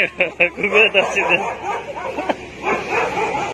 首を出して